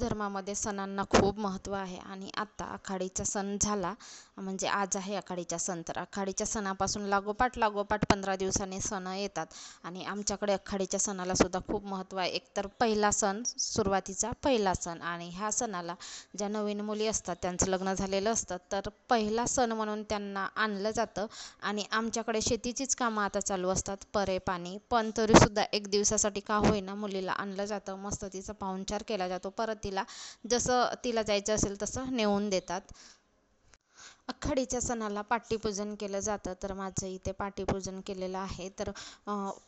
धर्मामध्ये सणांना खूप महत्त्व आहे. आणि आत्ता आखाडीचा सण झाला म्हणजे आज आहे आखाडीचा सण. तर आखाडीच्या सणापासून लागोपाठ लागोपाठ पंधरा दिवसांनी सण येतात. आणि आमच्याकडे आखाडीच्या सणाला सुद्धा खूप महत्त्व आहे. एकतर पहिला सण सुरुवातीचा पहिला सण. आणि ह्या सणाला ज्या नवीन मुली असतात त्यांचं लग्न झालेलं असतं तर पहिला सण म्हणून त्यांना आणलं जातं. आणि आमच्याकडे शेतीचीच कामं आता चालू असतात. परे पाणी पण तरीसुद्धा एक दिवसासाठी का होईना मुलीला आणलं जातं. मस्त तिचा पाहुणचार केला जातो. परत तिला. जसं तिला जायचं असेल तसं नेऊन देतात. आखाडीच्या सणाला पाटीपूजन केलं जातं. तर माझं इथे पाटीपूजन केलेलं आहे. तर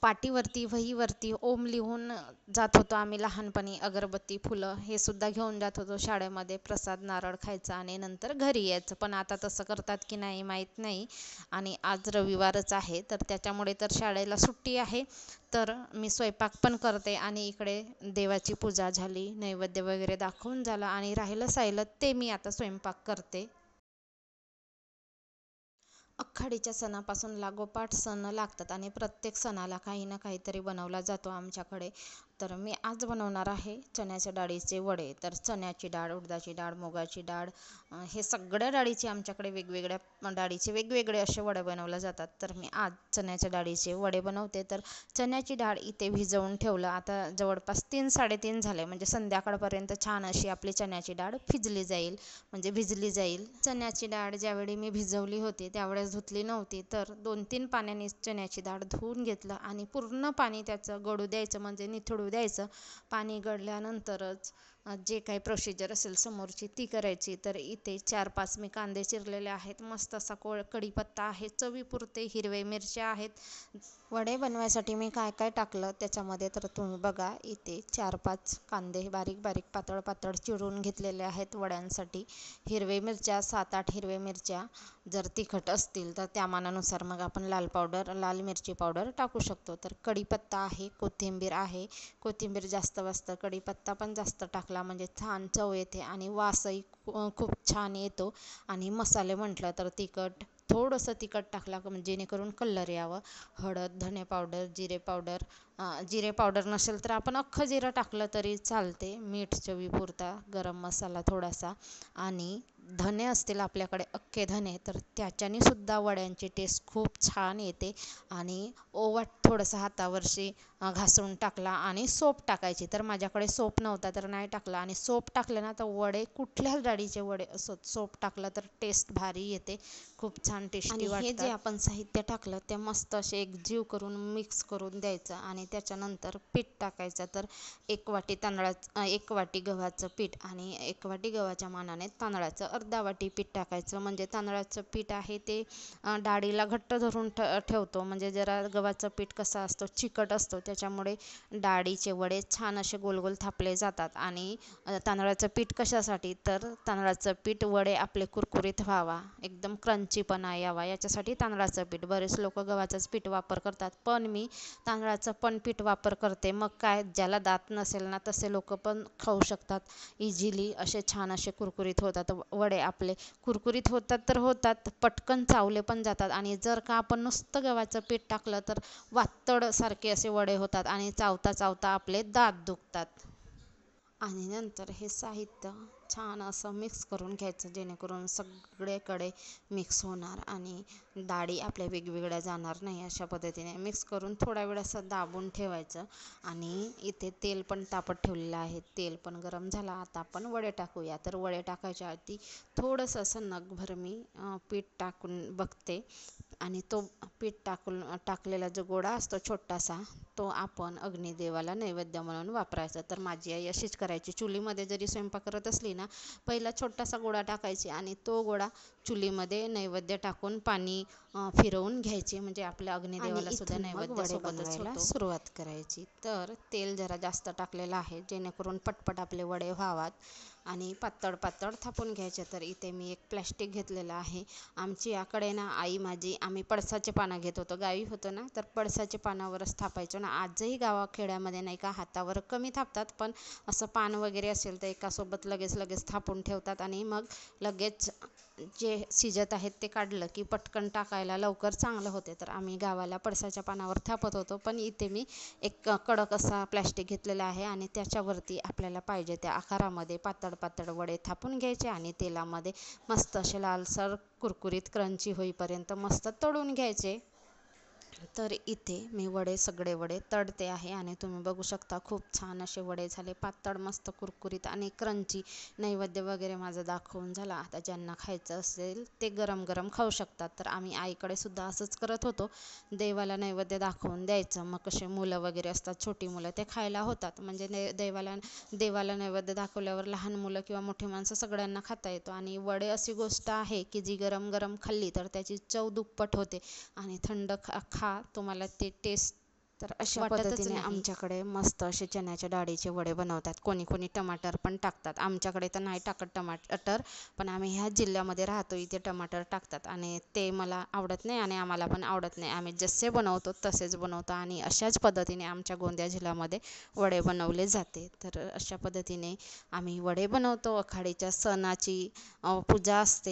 पाटीवरती वहीवरती ओम लिहून जात होतो आम्ही लहानपणी अगरबत्ती फुलं. हे सुद्धा घेऊन जात होतो शाळेमध्ये प्रसाद नारळ खायचा आणि नंतर घरी यायचं. पण आता तसं करतात की नाही माहीत नाही. आणि आज रविवारच आहे. तर त्याच्यामुळे तर शाळेला सुट्टी आहे. तर मी स्वयंपाक पण करते आणि इकडे देवाची पूजा झाली. नैवेद्य वगैरे दाखवून झालं आणि राहिलं साहिलं ते मी आता स्वयंपाक करते. आखाडीच्या सणापासून लागोपाठ सण लागतात आणि प्रत्येक सणाला काही ना काहीतरी बनवला जातो आमच्याकडे. तर मी आज बनवणार आहे चण्याच्या डाळीचे वडे. तर चण्याची डाळ उडदाची डाळ मुगाची डाळ हे सगळ्या डाळीचे आमच्याकडे वेगवेगळ्या डाळीचे वेगवेगळे असे वडे बनवले जातात. तर मी आज चण्याच्या डाळीचे वडे बनवते. तर चण्याची डाळ इथे भिजवून ठेवलं. आता जवळपास तीन साडेतीन झाले. म्हणजे संध्याकाळपर्यंत छान अशी आपली चण्याची डाळ भिजली जाईल. म्हणजे भिजली जाईल. चण्याची डाळ ज्यावेळी मी भिजवली होती त्यावेळेस धुतली नव्हती. तर दोन तीन पाण्याने चण्याची डाळ धुवून घेतलं आणि पूर्ण पाणी त्याचं गळू द्यायचं. म्हणजे निथळू द्यायचं. पाणी गळल्यानंतरच जे काही प्रोसिजर असेल समोरची ती करायची. तर इथे चार पाच मी कांदे चिरलेले आहेत. मस्त असा कोळ कढीपत्ता आहे. चवीपुरते हिरवे मिरच्या आहेत. वडे बनवायसाठी मी काय काय टाकलं त्याच्यामध्ये तर तुम्ही बघा इथे चार पाच कांदे बारीक बारीक पातळ पातळ चिरून घेतलेले आहेत वड्यांसाठी. हिरवे मिरच्या सात आठ हिरवे मिरच्या जर तिखट असतील तर त्या मानानुसार मग आपण लाल पावडर लाल मिरची पावडर टाकू शकतो. तर कढीपत्ता आहे कोथिंबीर आहे. कोथिंबीर जास्त वाजतं कढीपत्ता पण जास्त टाकला म्हणजे छान चव येते आणि वासही खूप छान येतो. आणि मसाले म्हटलं तर तिखट थोडंसं तिखट टाकला म्हणजे जेणेकरून कलर यावं. हळद धने पावडर जिरे पावडर जिरे पावडर नसेल तर आपण अख्खं जिरं टाकलं तरी चालते. मीठ चवीपुरता गरम मसाला थोडासा. आणि धने असतील आपल्याकडे अख्खे धने तर त्याच्याने सुद्धा वड्यांची टेस्ट खूप छान येते. आणि ओवा थोडंसं हातावरशी घासून टाकला आणि सोप टाकायची. तर माझ्याकडे सोप नव्हता तर नाही टाकला. आणि सोप टाकलं ना तर वडे कुठल्याच डाळीचे वडे असोत सोप टाकलं तर टेस्ट भारी येते. खूप छान टेस्टी हे जे आपण साहित्य टाकलं ते मस्त असे एकजीव करून मिक्स करून द्यायचं आणि त्याच्यानंतर पीठ टाकायचं. तर एक वाटी तांदळाचं एक वाटी गव्हाचं पीठ आणि एक वाटी गव्हाच्या मानाने तांदळाचं अर्धा वाटी पीठ टाकायचं. म्हणजे तांदळाचं पीठ आहे ते डाळीला घट्ट धरून ठ ठेवतो. म्हणजे जरा गव्हाचं पीठ कसं असतो चिकट असतो त्याच्यामुळे डाळीचे वडे छान असे गोल गोल थापले जातात. आणि तांदळाचं पीठ कशासाठी? तर तांदळाचं पीठ वडे आपले कुरकुरीत व्हावा. एकदम क्रंचीपणा यावा. याच्यासाठी तांदळाचं पीठ. बरेच लोक गव्हाचंच पीठ वापर करतात. पण मी तांदळाचं पण पीठ वापर करते. मग काय? ज्याला दात नसेल ना तसे लोक पण खाऊ शकतात. इझिली असे छान असे कुरकुरीत होतात. वडे आपले. कुरकुरीत होतात तर होतात पटकन चावले पण जातात. आणि जर का आपण नुसतं गव्हाचं पीठ टाकलं तर वातडसारखे असे वडे होतात आणि चावता चावता आपले दात दुखतात. आणि नंतर हे साहित्य. छान असं मिक्स करून घ्यायचं जेणेकरून सगळीकडे मिक्स होणार आणि डाळी आपल्या वेगवेगळ्या जाणार नाही अशा पद्धतीने. मिक्स करून थोडा वेळ असं दाबून ठेवायचं आणि इथे तेल पण तापत ठेवलेलं आहे. तेल पण गरम झालं आता आपण वडे टाकूया. तर वडे टाकायच्या आधी थोडंसं असं नगभर मी पीठ टाकून बघते. आणि तो पीठ टाकून टाकलेला जो गोळा असतो छोटासा तो आपण अग्निदेवाला नैवेद्य म्हणून वापरायचा. तर माझी आई अशीच करायची. चुलीमध्ये जरी स्वयंपाक करत असली ना पहिला छोटासा गोळा टाकायची आणि तो गोळा चुलीमध्ये नैवेद्य टाकून पाणी फिरवून घ्यायचे. म्हणजे आपल्या अग्निदेवाला सुद्धा नैवेद्य सोबतच सुरुवात करायची. तर तेल जरा जास्त टाकलेलं आहे जेणेकरून पटपट आपले वडे व्हावात आणि पातळ पातळ थापून घ्यायचे. तर इथे मी एक प्लॅस्टिक घेतलेलं आहे. आमची याकडे ना आई माझी आम्ही पळसाचे पानं घेत होतो. गावी होतो ना तर पळसाचे पानावरच थापायचो. पण आजही गावाखेड्यामध्ये नाही का हातावर कमी थापतात पण असं पान वगैरे असेल तर एकासोबत लगेच लगेच थापून ठेवतात आणि मग लगेच जे शिजत आहेत ते काढलं की पटकन टाकायला लवकर चांगलं होते. तर आम्ही गावाला पडसाच्या पानावर थापत होतो पण इथे मी एक कडक असा प्लॅस्टिक घेतलेला आहे आणि त्याच्यावरती आपल्याला पाहिजे त्या आकारामध्ये पातळ पातळ वडे थापून घ्यायचे आणि तेलामध्ये मस्त असे लालसर कुरकुरीत क्रंची होईपर्यंत मस्त तळून घ्यायचे. तर इथे मी वडे सगळे वडे तळते आहे आणि तुम्ही बघू शकता खूप छान असे वडे झाले. पातळ मस्त कुरकुरीत आणि क्रंची नैवेद्य वगैरे माझा दाखवून झाला. आता ज्यांना खायचं असेल ते गरम गरम खाऊ शकतात. तर आम्ही आईकडे सुद्धा असंच करत होतो. देवाला नैवेद्य दाखवून द्यायचं. मग कसे मुलं वगैरे असतात छोटी मुलं ते खायला होतात. म्हणजे ने देवाला देवाला नैवेद्य दाखवल्यावर लहान मुलं किंवा मोठी माणसं सगळ्यांना खाता येतो. आणि वडे अशी गोष्ट आहे की जी गरम गरम खाल्ली तर त्याची चव दुप्पट होते आणि थंड खा खा तुम्हाला ते टेस्ट तर अशा पद्धतीने. आमच्याकडे मस्त असे चण्याच्या डाळीचे वडे बनवतात. कोणी कोणी टमाटर पण टाकतात. आमच्याकडे तर नाही टाकत टमाटर पण आम्ही ह्या जिल्ह्यामध्ये राहतो इथे टमाटर टाकतात. आणि ते मला आवडत नाही आणि आम्हाला पण आवडत नाही. आम्ही जसे बनवतो तसेच बनवतो आणि अशाच पद्धतीने आमच्या गोंदिया जिल्ह्यामध्ये वडे बनवले जाते. तर अशा पद्धतीने आम्ही वडे बनवतो. आखाडीच्या सणाची पूजा असते.